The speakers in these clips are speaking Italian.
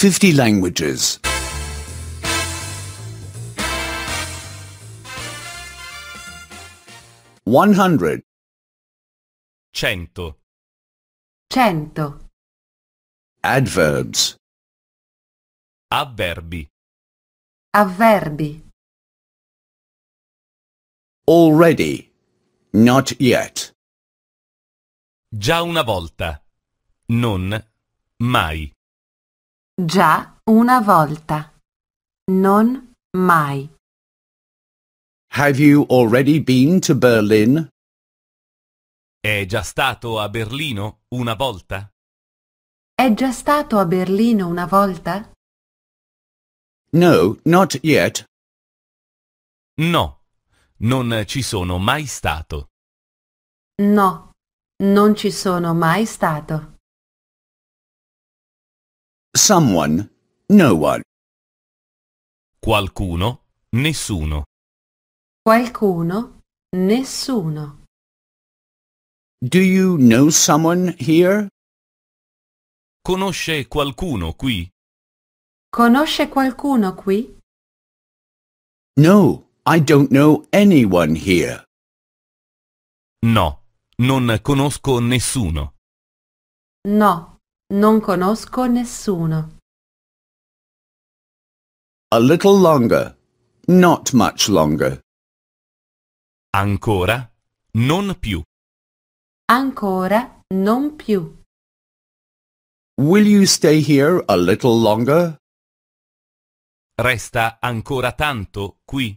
50 languages. 100. Cento. Cento. Adverbs. Avverbi. Avverbi. Already. Not yet. Già una volta. Non. Mai. Già una volta. Non mai. Have you already been to Berlin? È già stato a Berlino una volta? È già stato a Berlino una volta? No, not yet. No. Non ci sono mai stato. No, non ci sono mai stato. Someone. No one. Qualcuno? Nessuno. Qualcuno? Nessuno. Do you know someone here? Conosce qualcuno qui? Conosce qualcuno qui? No, I don't know anyone here. No. Non conosco nessuno. No, non conosco nessuno. A little longer. Not much longer. Ancora? Non più. Ancora non più. Will you stay here a little longer? Resta ancora tanto qui?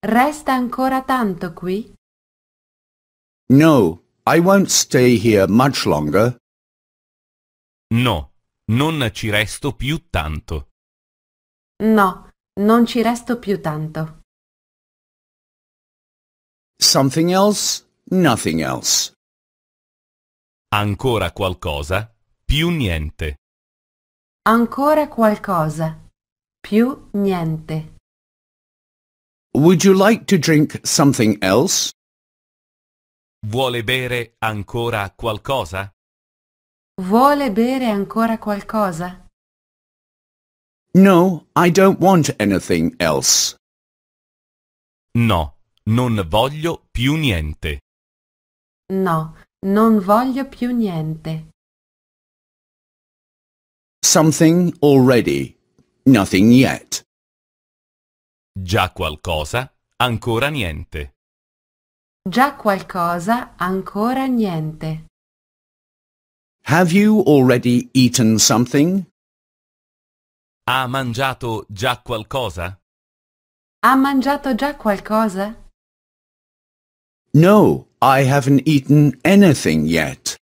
Resta ancora tanto qui? No, I won't stay here much longer. No. Non ci resto più tanto. No, non ci resto più tanto. Something else? Nothing else. Ancora qualcosa? Più niente. Ancora qualcosa. Più niente. Would you like to drink something else? Vuole bere ancora qualcosa? Vuole bere ancora qualcosa? No, I don't want anything else. No, non voglio più niente. No, non voglio più niente. Something already. Nothing yet. Già qualcosa? Ancora niente. Già qualcosa, ancora niente. Have you already eaten something? Ha mangiato già qualcosa? Ha mangiato già qualcosa? No, I haven't eaten anything yet.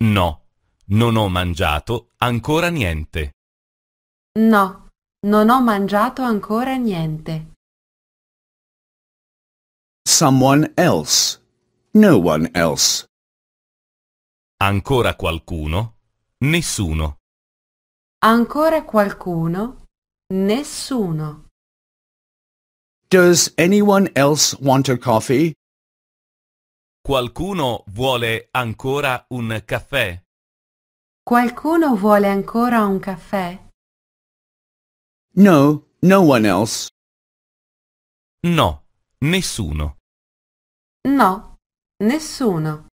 No, non ho mangiato ancora niente. No, non ho mangiato ancora niente. Someone else. No one else. Ancora qualcuno? Nessuno. Ancora qualcuno? Nessuno. Does anyone else want a coffee? Qualcuno vuole ancora un caffè? Qualcuno vuole ancora un caffè? No, no one else. No, nessuno. No, nessuno.